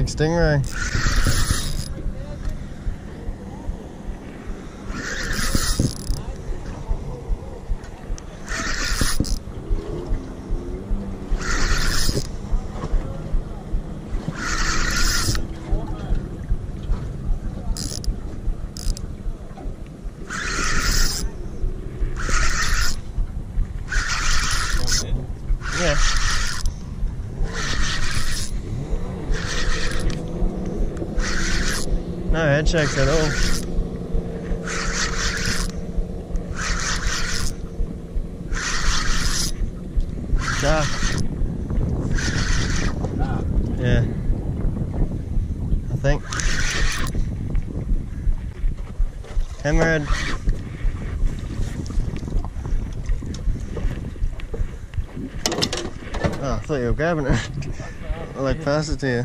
big stingray. Yeah. No head shakes at all. Yeah. I think. Hammerhead. Oh, ah, I thought you were grabbing it. I like pass it to you.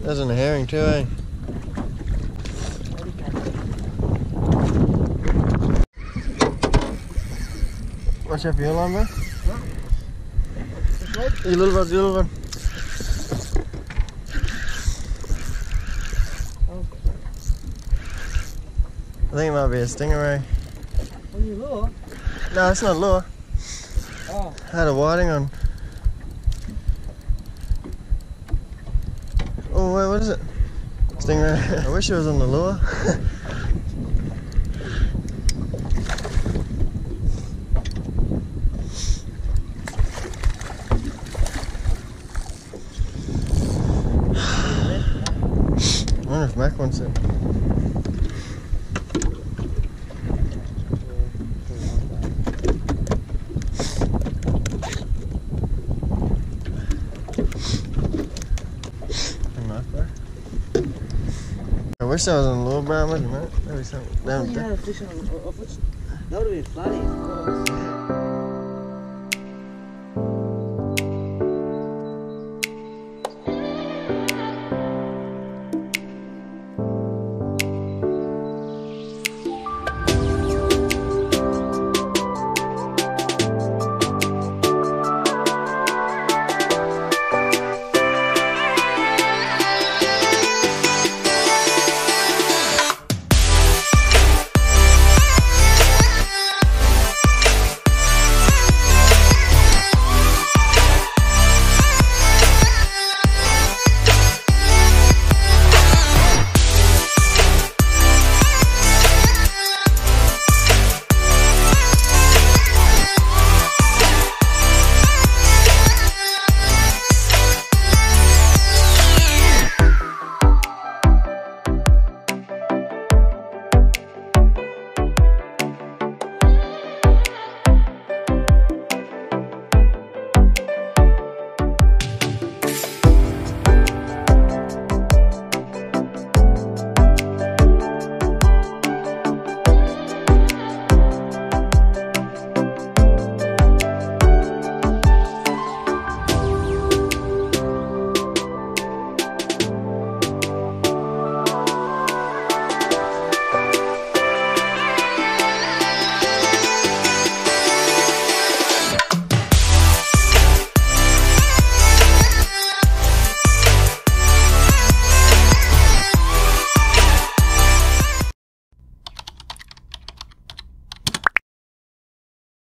There's an herring too, eh? Watch out for your line. Huh? You little one, you little one. I think it might be a stingray. Gì nữa hả? No, it's not a lure. Ờ I had a whiting on. Oh wait, what is it? Stingray. I wish it was on the lure. I wonder if Mac wants it. Hey, Mac, bro. I wish I was on the lure, bro. Imagine that. That'd be something. Which that funny.